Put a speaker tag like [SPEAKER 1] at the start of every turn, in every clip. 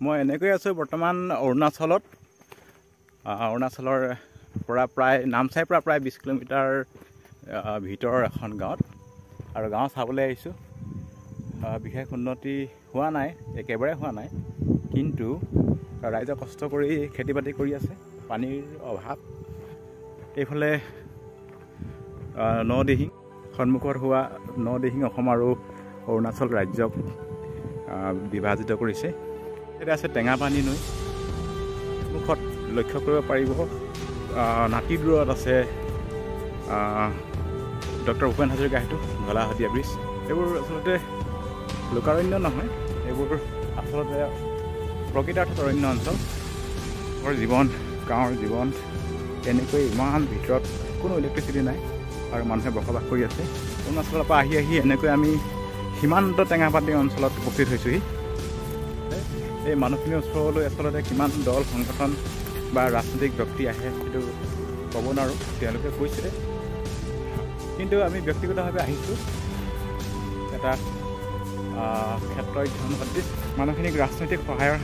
[SPEAKER 1] মই এনেকৈ আছোঁ বৰ্তমান অৰুণাচলত। অৰুণাচলৰ পৰা প্ৰায় নামচাইৰ পৰা প্ৰায় বিছ কিলোমিটাৰ ভিতৰৰ এখন গাঁৱত। আৰু গাঁও চাবলৈ আহিছোঁ। আহ, বিশেষ উন্নতি হোৱা নাই একেবাৰে হোৱা নাই। কিন্তু ৰাইজে কষ্ট কৰি খেতি বাতি কৰি আছে পানীৰ অভাৱ। এইফালে নদিহিং সন্মুখত হোৱা নদিহিং অসম আৰু অৰুণাচল ৰাজ্যক বিভাজিত কৰিছে। এতিয়া আছে টেঙাপানী নৈ। মুখত লক্ষ্য কৰিব পাৰিব। নাতি দূৰত আছে ডক্টৰ ভূপেন হাজৰিকা সেতু ধলাশদীয়া ব্ৰিজ। এইবোৰ আচলতে লোকাৰণ্য নহয় এইবোৰ আচলতে প্ৰকৃতাৰ্থত অৰণ্য অঞ্চল। গাঁৱৰ জীৱন গাঁৱৰ জীৱন এনেকৈ ইমান ভিতৰত কোনো ইলেক্ট্ৰিচিটি নাই আৰু মানুহে বসবাস কৰি আছে। অৰুণাচলৰ পৰা আহি আহি এনেকৈ আমি সীমান্ত টেঙাপাতি অঞ্চলত উপস্থিত হৈছোঁহি। এই মানুহখিনিৰ ওচৰলৈ আচলতে কিমান দল সংগঠন বা ৰাজনৈতিক ব্যক্তি আহে সেইটো ক'ব নোৱাৰোঁ তেওঁলোকে কৈছে। কিন্তু আমি ব্যক্তিগতভাৱে আহিছোঁ। এটা ক্ষেত্ৰ অধ্যয়ন সদৃশ। মানুহখিনিক ৰাজনৈতিক সহায়ৰ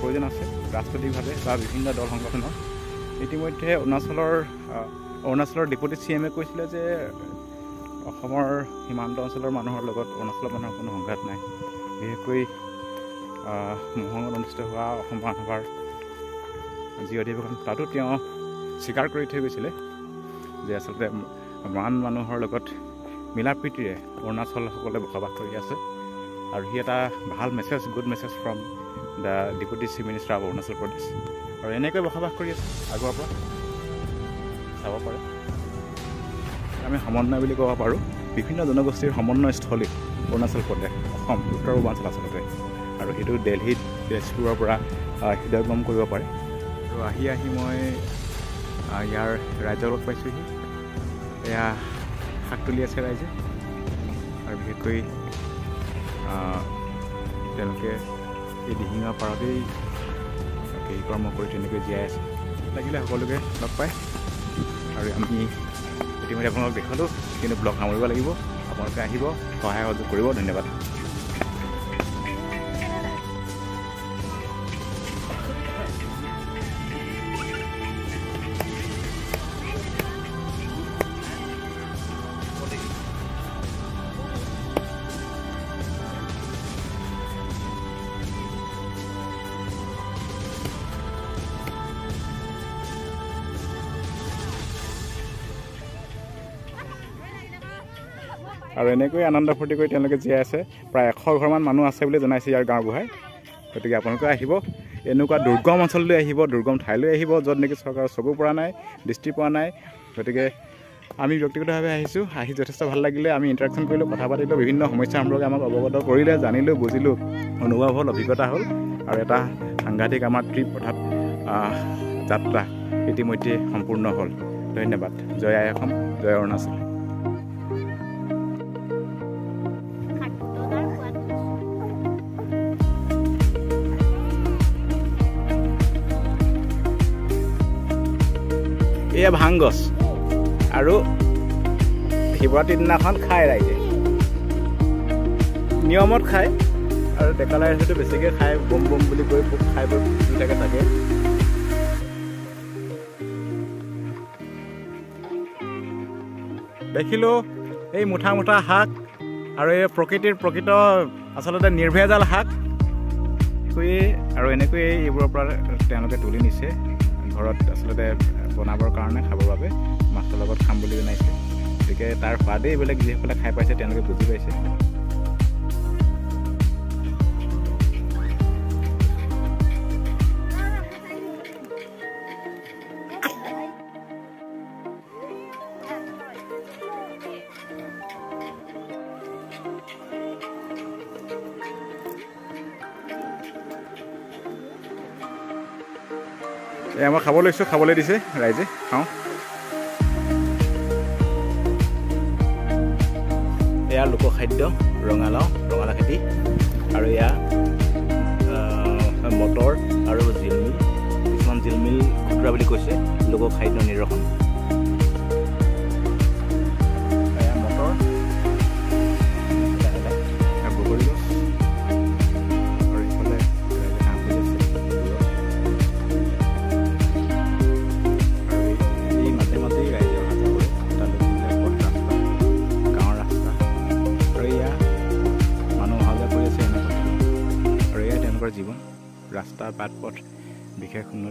[SPEAKER 1] প্ৰয়োজন আছে ৰাজনৈতিকভাৱে বা বিভিন্ন দল সংগঠনৰ। ইতিমধ্যে অৰুণাচলৰ অৰুণাচলৰ ডেপুটি চি এমে কৈছিলে যে অসমৰ সীমান্ত অঞ্চলৰ মানুহৰ লগত অৰুণাচলৰ মানুহৰ কোনো সংঘাত নাই। বিশেষকৈ মোহঙত অনুষ্ঠিত হোৱা অসম মহাসভাৰ যি অধিৱেশন তাতো তেওঁ স্বীকাৰ কৰি থৈ গৈছিলে যে আচলতে মান মানুহৰ লগত মিলা প্ৰীতিৰে অৰুণাচলসকলে বসবাস কৰি আছে। আৰু সি এটা ভাল message good message from the deputy chief minister of Arunachal Pradesh আৰু এনেকৈ বসবাস কৰি আছে আগৰ পৰা। চাব পাৰে। আমি সমন্বয় বুলি ক'ব পাৰোঁ। বিভিন্ন জনগোষ্ঠীৰ সমন্বয়স্থলী অৰুণাচল প্ৰদেশ অসম উত্তৰ পূৰ্বাঞ্চল আচলতে। আৰু সেইটো দেলহিত তেজপুৰৰ পৰা হৃদয়গম কৰিব পাৰে। আৰু আহি আহি মই ইয়াৰ ৰাইজৰ লগ পাইছোঁহি। এয়া শাক তুলি আছে ৰাইজে। আৰু বিশেষকৈ তেওঁলোকে এই দিহিঙৰ পাৰতেই কৃষি কৰ্ম কৰি তেনেকৈ জীয়াই আছে। লাগিলে সকলোকে লগ পায় আৰু আমি ইতিমধ্যে আপোনালোকক দেখালোঁ কিন্তু ব্লগ সামৰিব লাগিব। আপোনালোকে আহিব সহায় সহযোগ কৰিব। ধন্যবাদ। আৰু এনেকৈ আনন্দ ফূৰ্তি কৰি তেওঁলোকে জীয়াই আছে। প্ৰায় এশ ঘৰমান মানুহ আছে বুলি জনাইছে ইয়াৰ গাঁওবুঢ়াই গতিকে আপোনালোকে আহিব। এনেকুৱা দুৰ্গম অঞ্চললৈ আহিব দুৰ্গম ঠাইলৈ আহিব য'ত নেকি চৰকাৰৰ চকু পৰা নাই দৃষ্টি পোৱা নাই। গতিকে আমি ব্যক্তিগতভাৱে আহিছোঁ। আহি যথেষ্ট ভাল লাগিলে। আমি ইণ্টাৰেকশ্যন কৰিলোঁ কথা পাতিলোঁ বিভিন্ন সমস্যা সম্পৰ্কে আমাক অৱগত কৰিলে জানিলোঁ বুজিলোঁ অনুভৱ হ'ল অভিজ্ঞতা হ'ল। আৰু এটা সাংঘাতিক আমাৰ ট্ৰিপ অৰ্থাৎ যাত্ৰা ইতিমধ্যে সম্পূৰ্ণ হ'ল। ধন্যবাদ। জয় আই অসম জয় অৰুণাচল। এয়া ভাং গছ। আৰু শিৱৰাত্ৰিৰ দিনাখন খায় ৰাইজে। নিয়মত খায় আৰু ডেকালাই হয়তো বেছিকৈ খায় বম বম বুলি কৈ খাই বৈ থাকে তাকে দেখিলোঁ এই মুঠা মুঠা শাক আৰু এই প্ৰকৃতিৰ প্ৰকৃত আচলতে নিৰ্ভেজাল শাক। আৰু এনেকৈয়ে এইবোৰৰ পৰা তেওঁলোকে তুলি নিছে। ঘৰত আচলতে বনাবৰ কাৰণে খাবৰ বাবে মাছৰ লগত খাম বুলি জনাইছে। গতিকে তাৰ সোৱাদেই এইবিলাক যিসকলে খাই পাইছে তেওঁলোকে বুজি পাইছে। এয়া মই খাব লৈছোঁ খাবলৈ দিছে ৰাইজে খাওঁ। এয়া লোকখাদ্য ৰঙালাও ৰঙালাও খেতি আৰু এয়া মটৰ আৰু জিলমিল কিছুমান জিলমিল খুতুৰা বুলি কৈছে লোকখাদ্য নিদৰ্শন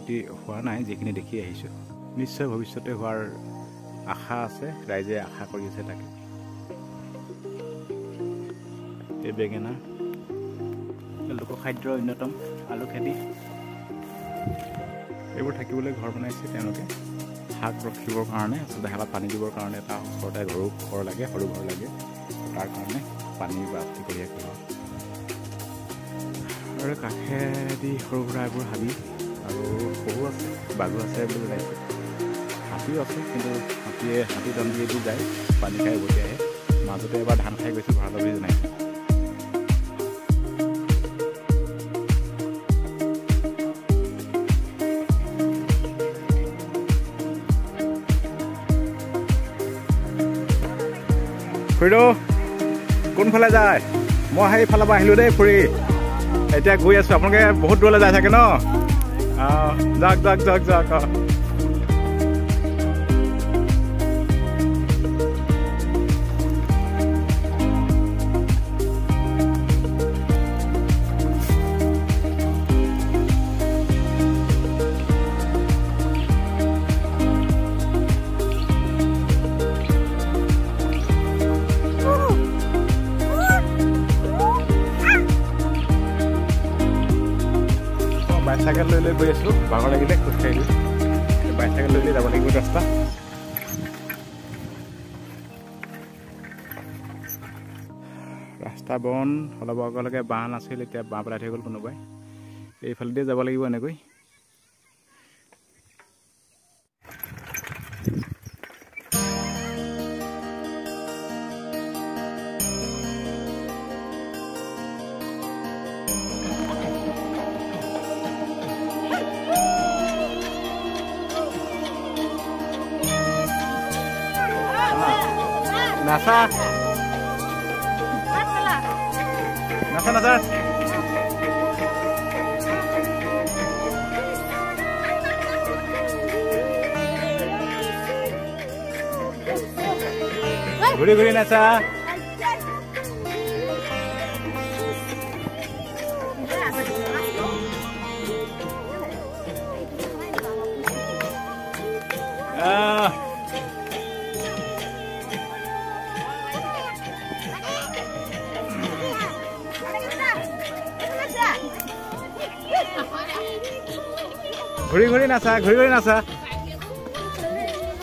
[SPEAKER 1] উন্নতি হোৱা নাই যিখিনি দেখি আহিছোঁ। নিশ্চয় ভৱিষ্যতে হোৱাৰ আশা আছে ৰাইজে আশা কৰি আছে তাকে। এই বেঙেনা লোকখাদ্যৰ অন্যতম আলু খেতি। এইবোৰ থাকিবলৈ ঘৰ বনাইছে তেওঁলোকে। শাক ৰখিবৰ কাৰণে আচলতে শাকত পানী দিবৰ কাৰণে এটা ওচৰতে ঘৰো ঘৰ লাগে সৰু ঘৰ লাগে। তাৰ কাৰণে পানীৰ ব্যৱস্থা কৰি ৰাখিব আৰু কাষেদি সৰু সুৰা এইবোৰ হাবি। সৰু আছে বাগু আছে বুলি জনাইছে হাতীও আছে কিন্তু হাতীয়ে হাতী দণ্ডিয়েদি যায় পানী খাই উভতি আহে। মাজতে এবাৰ ধান খাই গৈছিল ভঁৰালৰ বুলি জনাইছে খুৰীদেউ কোনফালে যায়? মই সেইফালৰ পৰা আহিলোঁ দেই ফুৰি এতিয়া গৈ আছোঁ। আপোনালোকে বহুত দূৰলৈ যায় চাগে ন? Ah, lag, lag, lag, lag. Bicycle লৈ লৈ গৈ আছোঁ ভাগৰ লাগিলে খোজকাঢ়ি বাইচাইকেল লৈ লৈ যাব লাগিব ৰাস্তা ৰাস্তা বন অলপ আগলৈকে বাঁহ নাছিল এতিয়া বাঁহ পেলাই থৈ গ'ল কোনোবাই এইফালেদি যাব লাগিব এনেকৈ নাচা নাচা নাচা ঘূৰি ঘূৰি নাচা ঘূৰি ঘূৰি নাচা ঘূৰি ঘূৰি নাচা।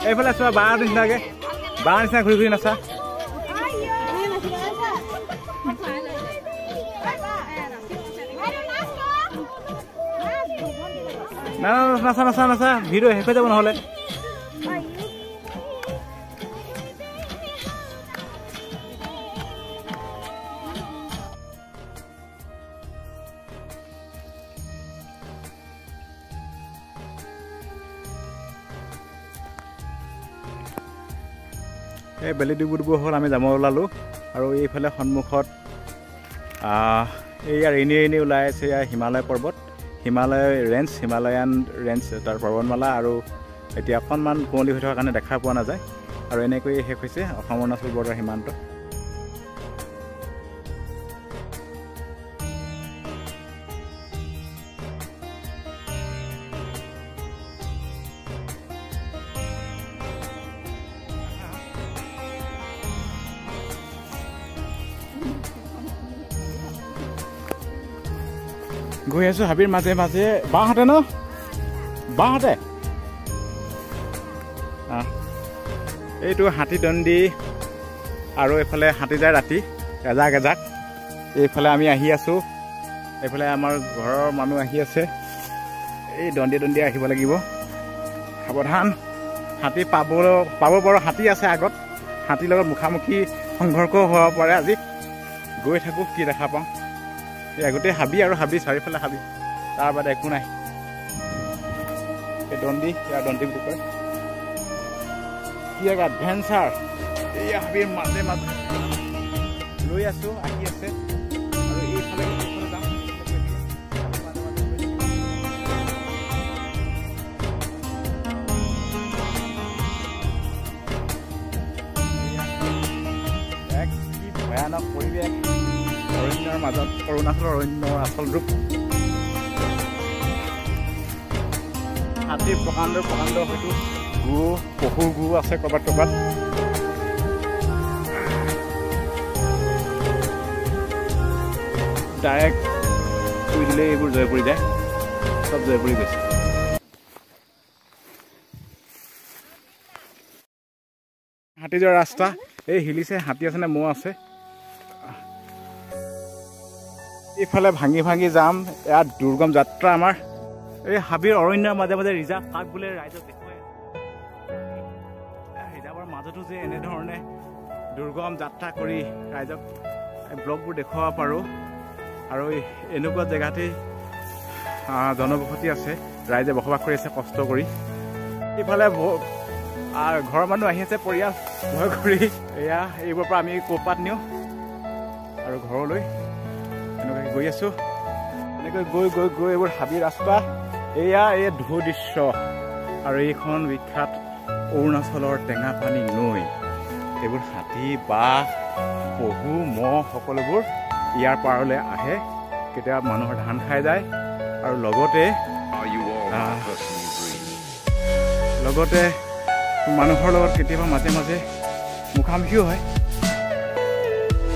[SPEAKER 1] এইফালে চোৱা বাঁহৰ নিচিনাকে। বাঁহৰ নিচিনা ঘূৰি ঘূৰি নাচা নাচা নাচা নাচা। ভিডিঅ' শেষ হৈ যাব নহ'লে। বেলি ডুবু হ'ল আমি যাব ওলালোঁ। আৰু এইফালে সন্মুখত এইয়া ৰেণি ৰেণি ওলাই আছে এয়া হিমালয় পৰ্বত। হিমালয় ৰেঞ্জ হিমালয়ান ৰেঞ্জ তাৰ পৰ্বতমালা আৰু এতিয়া অকণমান কুঁৱলী হৈ থকাৰ কাৰণে দেখা পোৱা নাযায়। আৰু এনেকৈ শেষ হৈছে অসম অৰুণাচল বৰ্ডাৰ সীমান্ত। গৈ আছোঁ হাবিৰ মাজে মাজে। বাঁহতে ন? বাঁহতে? এইটো হাতী দণ্ডি আৰু এইফালে হাতী যায় ৰাতি এজাক এজাক। এইফালে আমি আহি আছোঁ। এইফালে আমাৰ ঘৰৰ মানুহ আহি আছে। এই দণ্ডিয়ে দণ্ডিয়ে আহিব লাগিব। সাৱধান। হাতী পাব পাব পাৰোঁ হাতী আছে আগত। হাতীৰ লগত মুখামুখি সংঘৰ্ষ হ'ব পাৰে আজি। গৈ থাকোঁ কি দেখা পাওঁ। গোটেই হাবি আৰু হাবি চাৰিওফালে হাবি। তাৰ বাদে একো নাই। এই দণ্ডি ইয়াৰ দণ্ডি বুলি কয়। কি এক এডভেঞ্চাৰ এই হাবিৰ মাজে মাজে লৈ আছোঁ আহি আছে। ভয়ানক পৰিৱেশ। অৰণ্যৰ মাজত অৰুণাচল অৰণ্যৰ আচল ৰূপ। হাতীৰ প্ৰকাণ্ড প্ৰকাণ্ড হয়তো। গু পশুৰ গু আছে ক'ৰবাত ক'ৰবাত। ডাইৰেক্ট শুই দিলে এইবোৰ জয় কৰি যায়। চব জয় কৰি গৈছে। হাতীজৰ ৰাস্তা এই হিলিছে হাতী আছেনে মৌ আছে? ইফালে ভাঙি ভাঙি যাম ইয়াত দুৰ্গম যাত্ৰা আমাৰ। এই হাবিৰ অৰণ্যৰ মাজে মাজে ৰিজাৰ্ভ পাৰ্ক বোলে ৰাইজক দেখুৱাই ৰিজাৰ্ভৰ মাজতো যে এনেধৰণে দুৰ্গম যাত্ৰা কৰি ৰাইজক ব্লগবোৰ দেখুৱাব পাৰোঁ। আৰু এনেকুৱা জেগাতেই জনবসতি আছে ৰাইজে বসবাস কৰি আছে কষ্ট কৰি। ইফালে ঘৰৰ মানুহ আহি আছে পৰিয়াল। ভয় কৰি এয়া এইবোৰৰ পৰা আমি কোপাত নিওঁ। আৰু ঘৰলৈ এনেকৈ গৈ আছোঁ। এনেকৈ গৈ গৈ গৈ এইবোৰ হাবি ৰাস্তা এয়া এই ঢৌ দৃশ্য আৰু এইখন বিখ্যাত অৰুণাচলৰ টেঙাপানী নৈ। এইবোৰ হাতী বাঘ পহু মহ সকলোবোৰ ইয়াৰ পাৰলৈ আহে। কেতিয়াবা মানুহৰ ধান খাই যায় আৰু লগতে লগতে মানুহৰ লগত কেতিয়াবা মাজে মাজে মুখামুখিও হয়।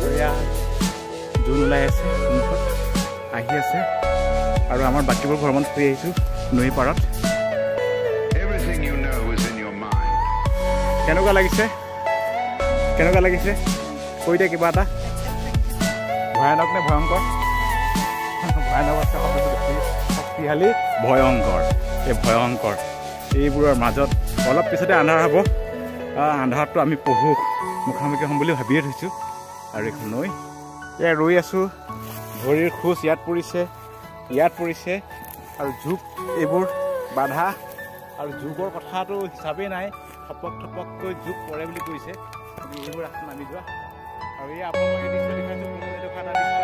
[SPEAKER 1] এয়া জোন ওলাই আছে সন্মুখত আহি আছে। আৰু আমাৰ বাকীবোৰ ভ্ৰমণ কৰি আহিছোঁ নৈ পাৰত। কেনেকুৱা লাগিছে? কেনেকুৱা লাগিছে? কৈ দিয়া কিবা এটা। ভয়ানক নে ভয়ংকৰ? ভয়ানক আছে শব্দটো বেছি শক্তিশালী। ভয়ংকৰ এই ভয়ংকৰ। এইবোৰৰ মাজত অলপ পিছতে আন্ধাৰ হ'ব। আন্ধাৰততো আমি পঢ়ো মুখামুখি হ'ম বুলি ভাবিয়ে থৈছোঁ। আৰু এইখন নৈ। এয়া ৰৈ আছোঁ। ভৰিৰ খোজ ইয়াত পৰিছে ইয়াত পৰিছে। আৰু জোক এইবোৰ বাধা। আৰু জোকৰ কথাটো হিচাপেই নাই থপক থপককৈ জোক পৰে বুলি কৈছে। এইবোৰ ৰাস্তা নামি যোৱা। আৰু এই আপোনালোকে দৃশ্য দেখাইছোঁ এনেকুৱা এটা দৃশ্য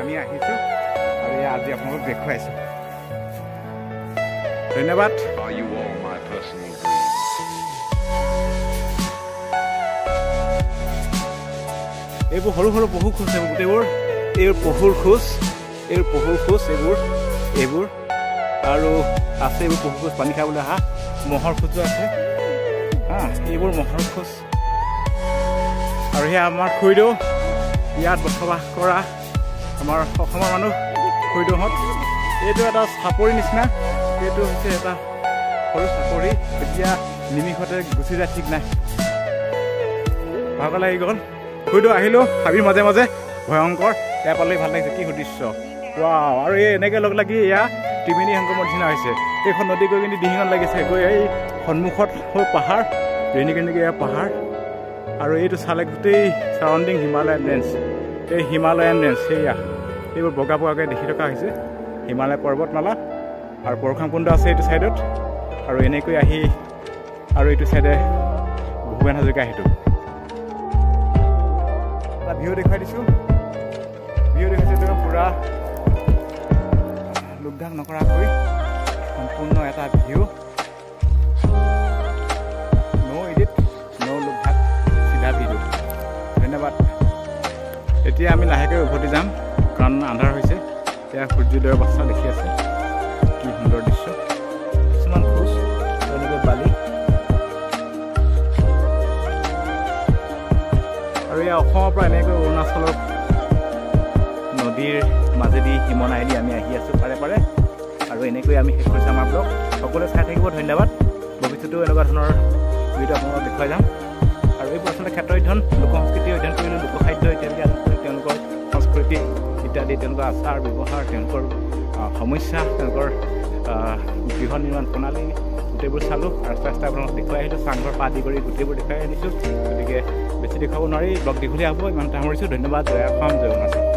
[SPEAKER 1] আমি আহিছোঁ আৰু আজি আপোনালোকক দেখুৱাইছোঁ। ধন্যবাদ এইবোৰ সৰু সৰু পশু খোজ এইবোৰ গোটেইবোৰ। এইবোৰ পশুৰ খোজ এইবোৰ পশুৰ খোজ এইবোৰ এইবোৰ। আৰু আছে এইবোৰ পশু খোজ পানী খাবলৈ অহা মহৰ খোজো আছে। হা এইবোৰ মহৰ খোজ। আৰু সেয়া আমাৰ খুৰীদেউ ইয়াত বসবাস কৰা আমাৰ অসমৰ মানুহ খুৰীদেউহঁত। এইটো এটা চাপৰি নিচিনা। এইটো হৈছে এটা সৰু চাপৰি এতিয়া নিমিষতে গুচি যায় ঠিক নাই। ভাগৰ লাগি গ'ল। খুৰীদেউ আহিলোঁ হাবিৰ মাজে মাজে। ভয়ংকৰ এয়া পালেই ভাল লাগিছে কি সুদৃশ্য। ৱাও আৰু এই এনেকৈ লগ লাগি এয়া ত্ৰিবেণী সংগমৰ নিচিনা হৈছে। এইখন নদী গৈ কিনি ডিঙিঙত লাগিছে। গৈ এই সন্মুখত হ'ল পাহাৰ ৰেণিকেনিকে এয়া পাহাৰ। আৰু এইটো চালে গোটেই চাৰাউণ্ডিং হিমালয়ান ৰেঞ্জ এই হিমালয়ান ৰেঞ্জ সেয়া এইবোৰ বগা বগাকৈ দেখি থকা হৈছে। হিমালয় পৰ্বতমালা। আৰু পৰশুৰামকুণ্ড আছে এইটো ছাইডত আৰু এনেকৈ আহি আৰু এইটো ছাইডে ভূপেন হাজৰিকা সেইটো এটা ভিউ দেখুৱাই দিছোঁ। ভিউ দেখাইছোঁ পূৰা লোকধাক নকৰাকৈ সম্পূৰ্ণ এটা ভিউ। ন' এডিট ন' লোকধাক চিধা ভিডিঅ' ধন্যবাদ। এতিয়া আমি লাহেকৈ উভতি যাম কাৰণ আন্ধাৰ হৈছে। এতিয়া সূৰ্যোদয়ৰ অৱস্থা দেখি আছে। সুন্দৰ দৃশ্য। কিছুমান খোজ এনেকৈ বালি। আৰু এই অসমৰ পৰা এনেকৈ অৰুণাচলৰ নদীৰ মাজেদি সিমনাইদি আমি আহি আছোঁ পাৰে পাৰে। আৰু এনেকৈ আমি শেষ কৰিছোঁ আমাৰ ব্লগ। সকলোৱে চাই থাকিব ধন্যবাদ। ভৱিষ্যতেও এনেকুৱা ধৰণৰ ভিডিঅ' আপোনালোকক দেখুৱাই যাম। আৰু এইবোৰ আচলতে ক্ষেত্ৰ অধ্যয়ন লোক সংস্কৃতি অধ্যয়ন কৰিলোঁ লোকসাহিত্য ইত্যাদি আদি কৰি তেওঁলোকৰ সংস্কৃতি ইত্যাদি তেওঁলোকৰ আচাৰ ব্যৱহাৰ তেওঁলোকৰ সমস্যা তেওঁলোকৰ গৃহ নিৰ্মাণ প্ৰণালী গোটেইবোৰ চালোঁ আৰু চেষ্টা আপোনালোকক দেখুৱাই আহিলোঁ চাংঘৰ পৰা আদি কৰি গোটেইবোৰ দেখুৱাই আনিছোঁ। গতিকে বেছি দেখুৱাব নোৱাৰি ব্লগ দীঘলীয়া হ'ব ইমানতে সামৰিছোঁ। ধন্যবাদ জয় অসম জয় অৰুণাচল